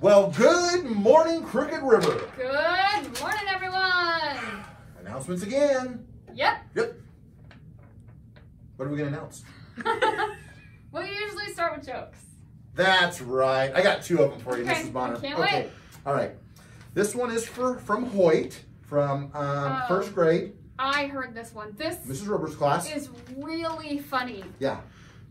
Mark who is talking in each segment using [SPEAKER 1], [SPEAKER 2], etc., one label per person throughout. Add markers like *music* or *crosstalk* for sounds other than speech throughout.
[SPEAKER 1] Well, good morning, Crooked River.
[SPEAKER 2] Good morning, everyone.
[SPEAKER 1] Announcements again.
[SPEAKER 2] Yep.
[SPEAKER 1] Yep. What are we going to announce? *laughs*
[SPEAKER 2] we usually start with jokes.
[SPEAKER 1] That's right. I got two of them for you,
[SPEAKER 2] Okay,
[SPEAKER 1] Mrs. Bonner.
[SPEAKER 2] can't
[SPEAKER 1] okay.
[SPEAKER 2] wait.
[SPEAKER 1] All right. This one is for from Hoyt from um,
[SPEAKER 2] Oh.
[SPEAKER 1] first grade,
[SPEAKER 2] I heard this one. This
[SPEAKER 1] Mrs. River's class.
[SPEAKER 2] is really funny.
[SPEAKER 1] Yeah.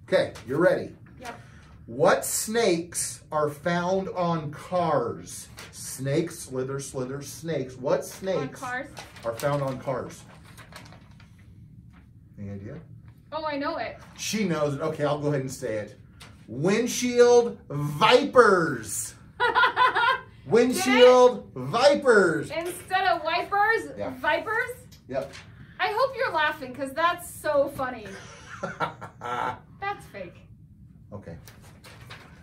[SPEAKER 1] Okay, you're ready.
[SPEAKER 2] Yep.
[SPEAKER 1] What snakes are found on cars? Snakes, slither, slither, snakes. What snakes
[SPEAKER 2] cars.
[SPEAKER 1] are found on cars? Any idea?
[SPEAKER 2] Oh, I know it.
[SPEAKER 1] She knows it. Okay, I'll go ahead and say it. Windshield vipers. *laughs* Windshield vipers.
[SPEAKER 2] Instead of wipers,
[SPEAKER 1] Yeah.
[SPEAKER 2] vipers.
[SPEAKER 1] Yep.
[SPEAKER 2] I hope you're laughing because that's so funny. *laughs* That's fake.
[SPEAKER 1] okay.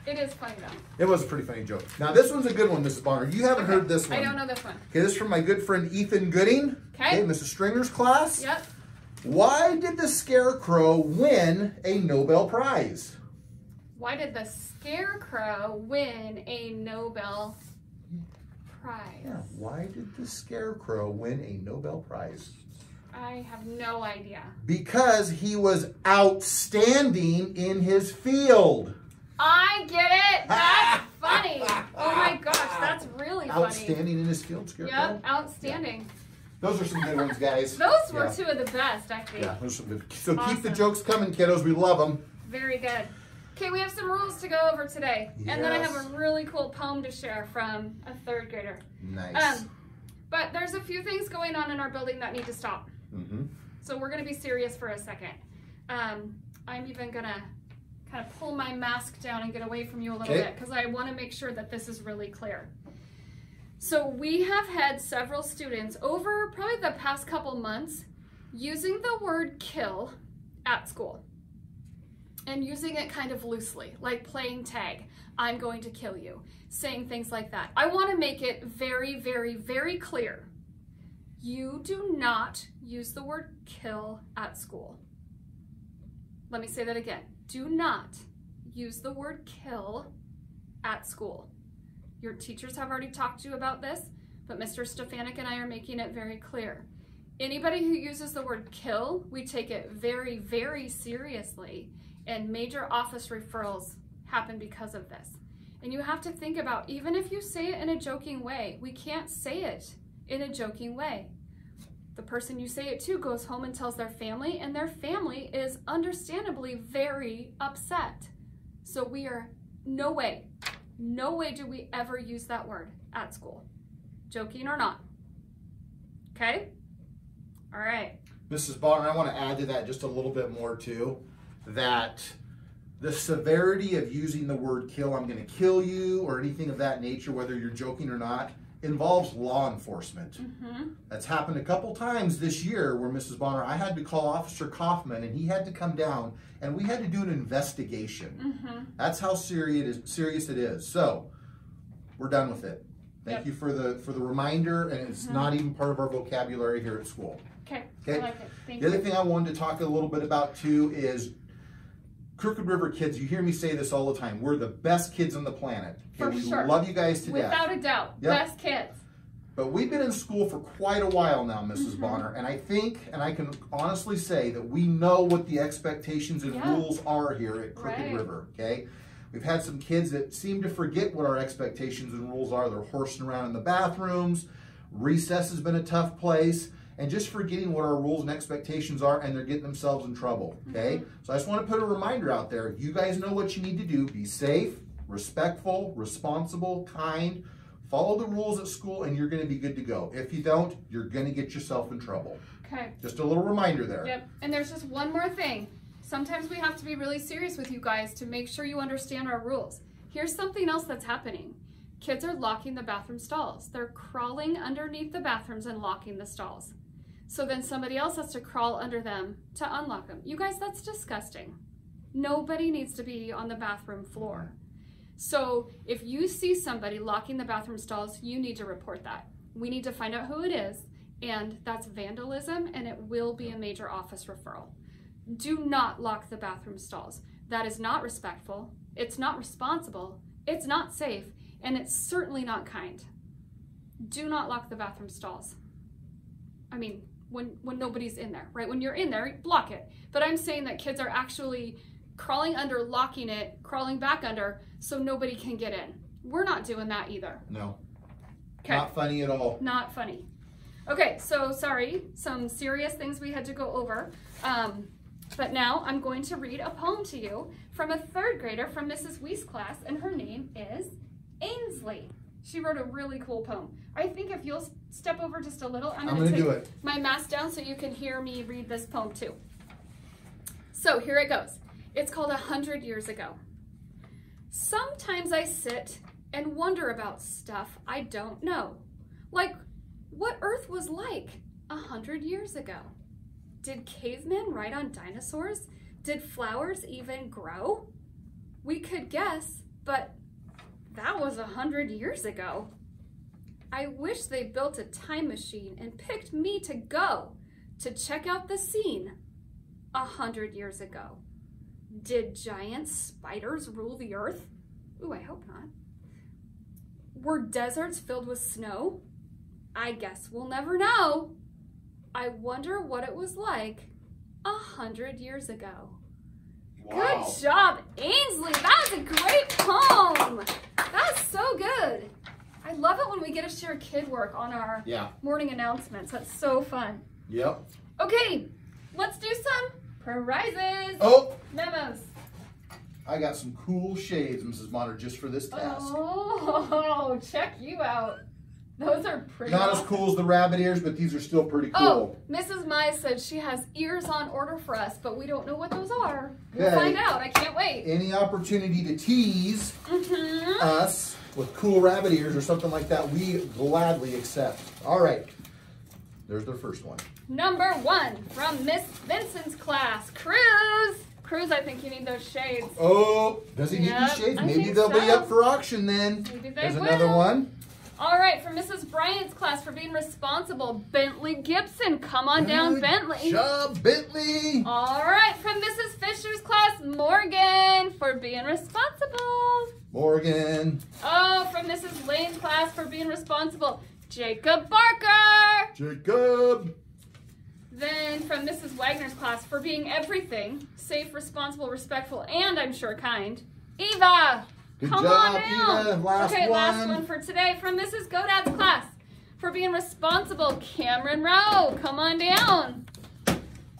[SPEAKER 2] It is funny though.
[SPEAKER 1] It was a pretty funny joke. Now this one's a good one, Mrs. Bonner. You haven't heard this one.
[SPEAKER 2] I don't know this one.
[SPEAKER 1] Okay, this is from my good friend Ethan Gooding.
[SPEAKER 2] Okay.
[SPEAKER 1] Mrs. Stringer's class.
[SPEAKER 2] Yep.
[SPEAKER 1] Why did the Scarecrow win a Nobel Prize?
[SPEAKER 2] Why did the Scarecrow win a Nobel Prize?
[SPEAKER 1] Yeah. Why did the Scarecrow win a Nobel Prize?
[SPEAKER 2] I have no idea.
[SPEAKER 1] Because he was outstanding in his field.
[SPEAKER 2] I get it. That's funny. Oh my gosh, that's really funny.
[SPEAKER 1] Outstanding in his field, Scarecrow.
[SPEAKER 2] Yep, outstanding.
[SPEAKER 1] Those are some good ones, guys.
[SPEAKER 2] Those were
[SPEAKER 1] Yeah.
[SPEAKER 2] two of the best, I think.
[SPEAKER 1] Yeah, those are some good. So keep the jokes coming, kiddos. We love them.
[SPEAKER 2] Very good. Okay, we have some rules to go over today. And then I have a really cool poem to share from a third grader.
[SPEAKER 1] Nice.
[SPEAKER 2] Um, but there's a few things going on in our building that need to stop.
[SPEAKER 1] mm-hmm.
[SPEAKER 2] So we're going to be serious for a second. Um, I'm even going to kind of pull my mask down and get away from you a little
[SPEAKER 1] Okay.
[SPEAKER 2] bit because I want to make sure that this is really clear. So we have had several students over probably the past couple months using the word kill at school and using it kind of loosely, like playing tag. I'm going to kill you, saying things like that. I want to make it very, very, very clear. You do not use the word kill at school. Let me say that again. Do not use the word kill at school. Your teachers have already talked to you about this, but Mr. Stefanik and I are making it very clear. Anybody who uses the word kill, we take it very, very seriously, and major office referrals happen because of this. And you have to think about, even if you say it in a joking way, we can't say it in a joking way. Person you say it to goes home and tells their family, and their family is understandably very upset. So we are, no way, no way do we ever use that word at school, joking or not. Okay? All right.
[SPEAKER 1] Mrs. Bonner, I want to add to that just a little bit more too. That the severity of using the word kill, I'm going to kill you, or anything of that nature, whether you're joking or not, involves law enforcement.
[SPEAKER 2] Mm-hmm.
[SPEAKER 1] That's happened a couple times this year where Mrs. Bonner, I had to call Officer Kaufman and he had to come down and we had to do an investigation.
[SPEAKER 2] Mm-hmm.
[SPEAKER 1] That's how serious it is. Serious it is. So we're done with it. Thank
[SPEAKER 2] Yep.
[SPEAKER 1] you for the for the reminder, and it's
[SPEAKER 2] Mhm.
[SPEAKER 1] not even part of our vocabulary here at school.
[SPEAKER 2] Okay.
[SPEAKER 1] Okay.
[SPEAKER 2] I like it. Thank
[SPEAKER 1] The other thing I wanted to talk a little bit about too is Crooked River kids. You hear me say this all the time. We're the best kids on the planet.
[SPEAKER 2] For
[SPEAKER 1] we
[SPEAKER 2] sure.
[SPEAKER 1] love you guys to death.
[SPEAKER 2] Without a doubt.
[SPEAKER 1] Yep.
[SPEAKER 2] Best kids.
[SPEAKER 1] But we've been in school for quite a while now, missus
[SPEAKER 2] Mhm.
[SPEAKER 1] Bonner, and I think, and I can honestly say that we know what the expectations and
[SPEAKER 2] Yeah.
[SPEAKER 1] rules are here at Crooked
[SPEAKER 2] Right.
[SPEAKER 1] River. Okay, we've had some kids that seem to forget what our expectations and rules are. They're horsing around in the bathrooms. Recess has been a tough place, and just forgetting what our rules and expectations are, and they're getting themselves in trouble. Okay,
[SPEAKER 2] Mm-hmm.
[SPEAKER 1] so I just want to put a reminder out there. You guys know what you need to do. Be safe, respectful, responsible, kind. Follow the rules at school and you're going to be good to go. If you don't, you're going to get yourself in trouble.
[SPEAKER 2] Okay.
[SPEAKER 1] Just a little reminder there.
[SPEAKER 2] Yep. And there's just one more thing. Sometimes we have to be really serious with you guys to make sure you understand our rules. Here's something else that's happening. Kids are locking the bathroom stalls. They're crawling underneath the bathrooms and locking the stalls. So then somebody else has to crawl under them to unlock them. You guys, that's disgusting. Nobody needs to be on the bathroom floor. So if you see somebody locking the bathroom stalls, you need to report that. We need to find out who it is, and that's vandalism, and it will be a major office referral. Do not lock the bathroom stalls. That is not respectful. It's not responsible. It's not safe. and it's certainly not kind. Do not lock the bathroom stalls. I mean, when when nobody's in there, right? When you're in there, block it. But I'm saying that kids are actually crawling under, locking it, crawling back under, so nobody can get in. We're not doing that either.
[SPEAKER 1] No.
[SPEAKER 2] Okay.
[SPEAKER 1] Not funny at all.
[SPEAKER 2] Not funny. Okay, so sorry, some serious things we had to go over. Um, but now I'm going to read a poem to you from a third grader from Mrs. Wee's class, and her name is Ainsley. She wrote a really cool poem. I think if you'll step over just a little, I'm, going to
[SPEAKER 1] do it.
[SPEAKER 2] my mask down so you can hear me read this poem too. So here it goes. It's called A Hundred Years Ago. Sometimes I sit and wonder about stuff I don't know. Like what Earth was like a hundred years ago. Did cavemen ride on dinosaurs? Did flowers even grow? We could guess, but that was a hundred years ago. I wish they built a time machine and picked me to go to check out the scene a hundred years ago. Did giant spiders rule the earth? Ooh, I hope not. Were deserts filled with snow? I guess we'll never know. I wonder what it was like a hundred years ago.
[SPEAKER 1] Wow.
[SPEAKER 2] Good job, Ainsley. That was a great poem. So good. I love it when we get to share kid work on our
[SPEAKER 1] Yeah.
[SPEAKER 2] morning announcements. That's so fun.
[SPEAKER 1] Yep.
[SPEAKER 2] Okay, let's do some prizes.
[SPEAKER 1] Oh,
[SPEAKER 2] Memos.
[SPEAKER 1] I got some cool shades, Mrs. Monitor, just for this task.
[SPEAKER 2] Oh, *laughs* check you out. Those are pretty.
[SPEAKER 1] Not as cool as the rabbit ears, but these are still pretty cool. Oh.
[SPEAKER 2] Mrs. Mai said she has ears on order for us, but we don't know what those are. We'll
[SPEAKER 1] Okay.
[SPEAKER 2] find out. I can't wait.
[SPEAKER 1] Any opportunity to tease
[SPEAKER 2] hmm
[SPEAKER 1] us with cool rabbit ears or something like that, we gladly accept. All right. There's their first one.
[SPEAKER 2] Number one from Miss Vincent's class, Cruz. Cruz, I think you need those shades.
[SPEAKER 1] Oh, does he need these shades?
[SPEAKER 2] I
[SPEAKER 1] Maybe they'll be up for auction then.
[SPEAKER 2] Maybe they
[SPEAKER 1] There's
[SPEAKER 2] will.
[SPEAKER 1] another one.
[SPEAKER 2] All right, from Mrs. Bryant's class for being responsible, Bentley Gibson. Come on down,
[SPEAKER 1] Good
[SPEAKER 2] Bentley.
[SPEAKER 1] job, Bentley.
[SPEAKER 2] All right, from Mrs. Fisher's class, Morgan for being responsible.
[SPEAKER 1] Morgan.
[SPEAKER 2] Oh, from Mrs. Lane's class for being responsible, Jacob Barker.
[SPEAKER 1] Jacob.
[SPEAKER 2] Then from Mrs. Wagner's class for being everything safe, responsible, respectful, and I'm sure kind, Eva.
[SPEAKER 1] Good
[SPEAKER 2] Come
[SPEAKER 1] job,
[SPEAKER 2] on down.
[SPEAKER 1] Eva. Last
[SPEAKER 2] okay, last
[SPEAKER 1] one.
[SPEAKER 2] one for today from Mrs. Godad's class for being responsible, Cameron Rowe. Come on down.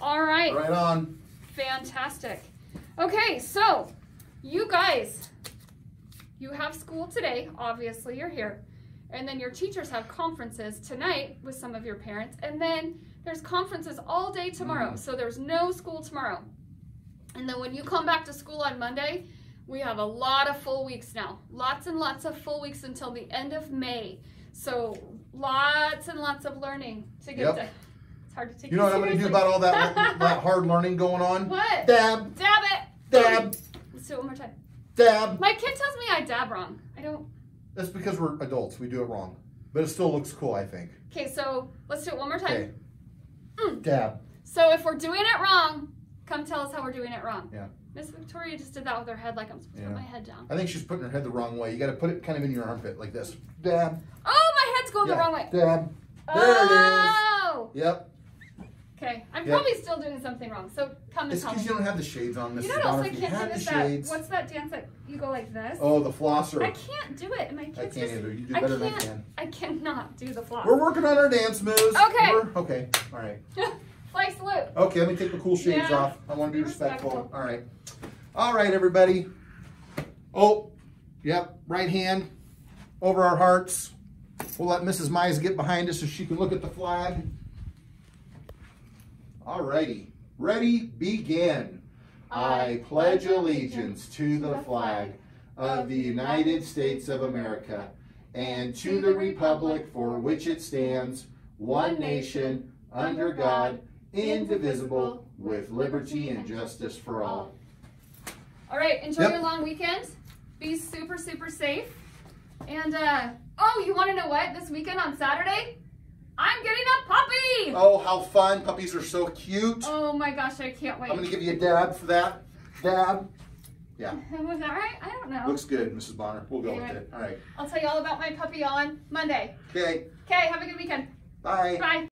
[SPEAKER 2] All right.
[SPEAKER 1] Right on.
[SPEAKER 2] Fantastic. Okay, so you guys, you have school today. Obviously, you're here. And then your teachers have conferences tonight with some of your parents. And then there's conferences all day tomorrow.
[SPEAKER 1] Mhm.
[SPEAKER 2] So there's no school tomorrow. And then when you come back to school on Monday, we have a lot of full weeks now. Lots and lots of full weeks until the end of May. So lots and lots of learning to get
[SPEAKER 1] Yep.
[SPEAKER 2] to. It's hard to take
[SPEAKER 1] You know what I'm going to do about all that, *laughs* that hard learning going on?
[SPEAKER 2] What?
[SPEAKER 1] Dab,
[SPEAKER 2] Dab it.
[SPEAKER 1] dab,
[SPEAKER 2] Let's do it one more time.
[SPEAKER 1] dab.
[SPEAKER 2] My kid tells me I dab wrong. I don't.
[SPEAKER 1] That's because we're adults. We do it wrong. But it still looks cool, I think.
[SPEAKER 2] Okay, so let's do it one more
[SPEAKER 1] Okay.
[SPEAKER 2] time. Mm.
[SPEAKER 1] Dab.
[SPEAKER 2] So if we're doing it wrong, come tell us how we're doing it wrong.
[SPEAKER 1] Yeah.
[SPEAKER 2] Miss Victoria just did that with her head, like I'm supposed to put my head down.
[SPEAKER 1] I think she's putting her head the wrong way. You got to put it kind of in your armpit like this. Dab.
[SPEAKER 2] Oh, my head's going
[SPEAKER 1] Yeah,
[SPEAKER 2] the wrong way.
[SPEAKER 1] Dab. There it is.
[SPEAKER 2] oh.
[SPEAKER 1] Yep.
[SPEAKER 2] Okay, I'm
[SPEAKER 1] Yep.
[SPEAKER 2] probably still doing something wrong. So come and
[SPEAKER 1] It's
[SPEAKER 2] tell
[SPEAKER 1] because you don't have the shades on, Mrs.
[SPEAKER 2] You know what else I can't do
[SPEAKER 1] the
[SPEAKER 2] is that.
[SPEAKER 1] shades.
[SPEAKER 2] What's that dance that you go like this?
[SPEAKER 1] Oh, the flosser.
[SPEAKER 2] I can't do it, and my kids
[SPEAKER 1] I can't
[SPEAKER 2] just.
[SPEAKER 1] either. You do better than I can.
[SPEAKER 2] I cannot do the flop.
[SPEAKER 1] We're working on our dance moves.
[SPEAKER 2] Okay.
[SPEAKER 1] We're- okay. All right. *laughs*
[SPEAKER 2] Fly salute.
[SPEAKER 1] Okay, let me take the cool shades
[SPEAKER 2] Yeah.
[SPEAKER 1] off. I want to be
[SPEAKER 2] Be
[SPEAKER 1] respectful.
[SPEAKER 2] respectful.
[SPEAKER 1] All right. All right, everybody. Oh, yep. Right hand over our hearts. We'll let Mrs. Mize get behind us so she can look at the flag. All righty. Ready, begin. I pledge allegiance to the flag of the United States of America and to the republic for which it stands, one nation, under God, indivisible, with liberty and justice for all.
[SPEAKER 2] All right, enjoy
[SPEAKER 1] Yep.
[SPEAKER 2] your long weekend. Be super, super safe. And, uh, oh, you want to know what? This weekend on Saturday, I'm getting a puppy.
[SPEAKER 1] Oh, how fun. Puppies are so cute.
[SPEAKER 2] Oh my gosh, I can't wait.
[SPEAKER 1] I'm going to give you a dab for that. Dab. Yeah. *laughs*
[SPEAKER 2] Was that right? I don't know.
[SPEAKER 1] Looks good, Mrs. Bonner. We'll go
[SPEAKER 2] Anyway.
[SPEAKER 1] with it. All right.
[SPEAKER 2] I'll tell you all about my puppy on Monday.
[SPEAKER 1] Okay.
[SPEAKER 2] Okay, have a good weekend.
[SPEAKER 1] Bye.
[SPEAKER 2] Bye.